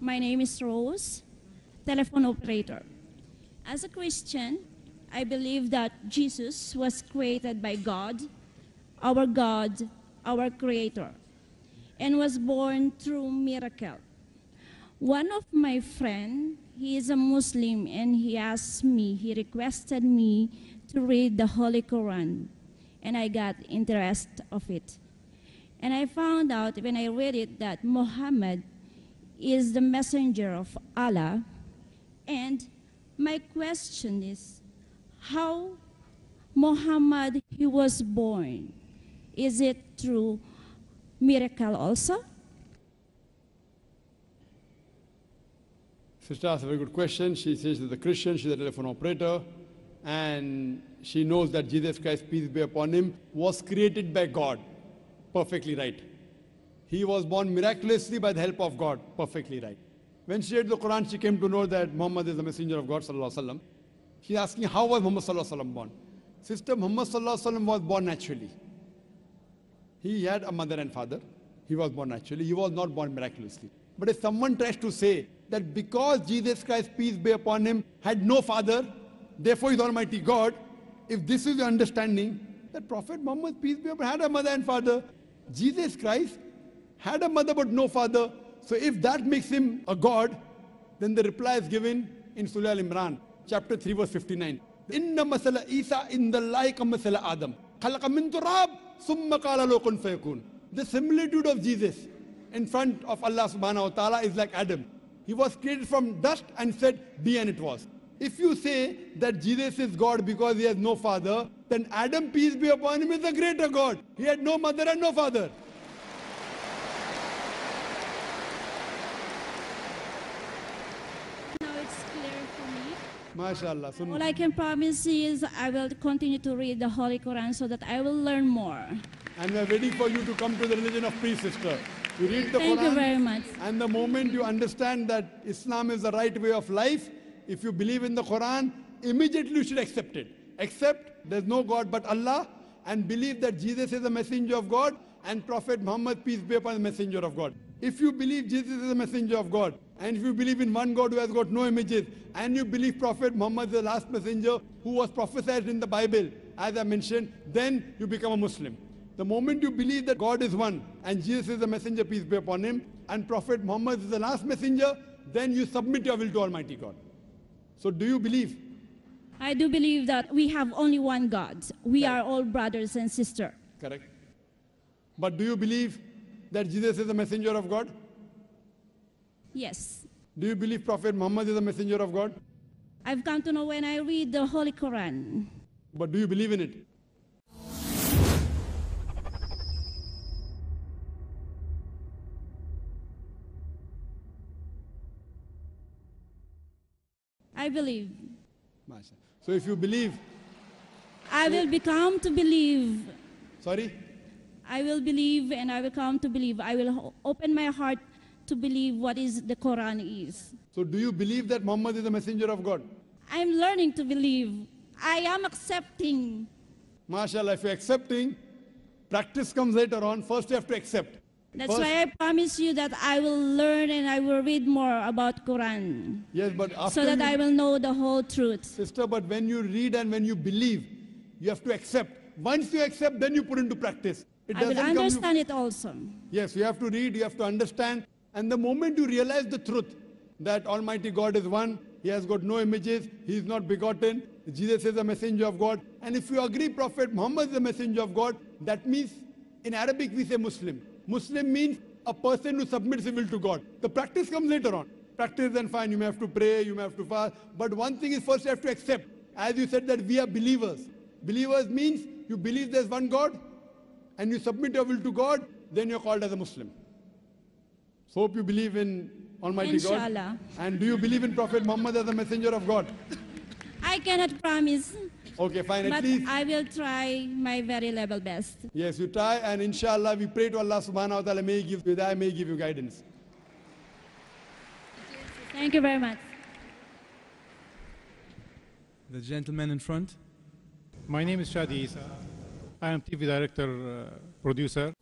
My name is Rose, telephone operator. As a Christian, I believe that Jesus was created by God, our God, our Creator, and was born through miracle. One of my friend, he is a Muslim, and he asked me, he requested me to read the Holy Quran, and I got interest of it. And I found out when I read it that Muhammad is the messenger of Allah. And my question is, how Muhammad he was born? Is it through miracle also? Sister asked a very good question. She says she's a Christian, she's a telephone operator, and she knows that Jesus Christ, peace be upon him, was created by God. Perfectly right. He was born miraculously by the help of God. Perfectly right. When she read the Quran, she came to know that Muhammad is the messenger of God. She's asking, how was Muhammad born? Sister, Muhammad was born naturally. He had a mother and father. He was born naturally. He was not born miraculously. But if someone tries to say that because Jesus Christ, peace be upon him, had no father, therefore is Almighty God, if this is the understanding, that Prophet Muhammad, peace be upon him, had a mother and father, Jesus Christ had a mother but no father, so if that makes him a God, then the reply is given in Surah Al-Imran, chapter 3, verse 59. Inna masala Isa in the like of masala Adam. Min turab, summa qala fayakun. The similitude of Jesus in front of Allah subhanahu wa ta'ala is like Adam. He was created from dust and said, be and it was. If you say that Jesus is God because he has no father, then Adam, peace be upon him, is a greater God. He had no mother and no father. Now it's clear for me. MashaAllah. Sunnah. All I can promise is I will continue to read the Holy Quran so that I will learn more. And we are waiting for you to come to the religion of peace, sister. You read the Thank Quran, you very much. and the moment you understand that Islam is the right way of life, if you believe in the Quran, immediately you should accept it. Accept there's no God but Allah, and believe that Jesus is a messenger of God, and Prophet Muhammad, peace be upon the messenger of God. If you believe Jesus is a messenger of God, and if you believe in one God who has got no images, and you believe Prophet Muhammad is the last messenger who was prophesied in the Bible, as I mentioned, then you become a Muslim. The moment you believe that God is one and Jesus is the messenger, peace be upon him, and Prophet Muhammad is the last messenger, then you submit your will to Almighty God. So do you believe? I do believe that we have only one God. We Right. are all brothers and sisters. Correct. But do you believe that Jesus is the messenger of God? Yes. Do you believe Prophet Muhammad is the messenger of God? I've come to know when I read the Holy Quran. But do you believe in it? I believe. So if you believe, I will become to believe. sorry? I will believe and I will come to believe. I will open my heart to believe what is the Quran is. So do you believe that Muhammad is the messenger of God? I'm learning to believe. I am accepting. MashaAllah, if you're accepting, practice comes later on. First you have to accept. That's First- why I promise you that I will learn and I will read more about Quran Yes, but after so that you- I will know the whole truth. Sister, but when you read and when you believe, you have to accept. Once you accept, then you put into practice. It I will understand it also. Yes, you have to read, you have to understand. And the moment you realize the truth, that Almighty God is one, He has got no images, He is not begotten, Jesus is a messenger of God. And if you agree Prophet Muhammad is a messenger of God, that means in Arabic we say Muslim. Muslim means a person who submits his will to God. The practice comes later on. Practice then fine, you may have to pray, you may have to fast. But one thing is first you have to accept. As you said that we are believers. Believers means you believe there's one God and you submit your will to God, then you're called as a Muslim. So hope you believe in Almighty Inshallah. God. And do you believe in Prophet Muhammad as a messenger of God? I cannot promise, Okay, fine. At but least, I will try my very level best. yes, you try. And inshallah, we pray to Allah subhanahu wa ta'ala, may He give you that, may give you guidance. Thank you very much. The gentleman in front. My name is Shadi Isa. I am TV director, uh, producer.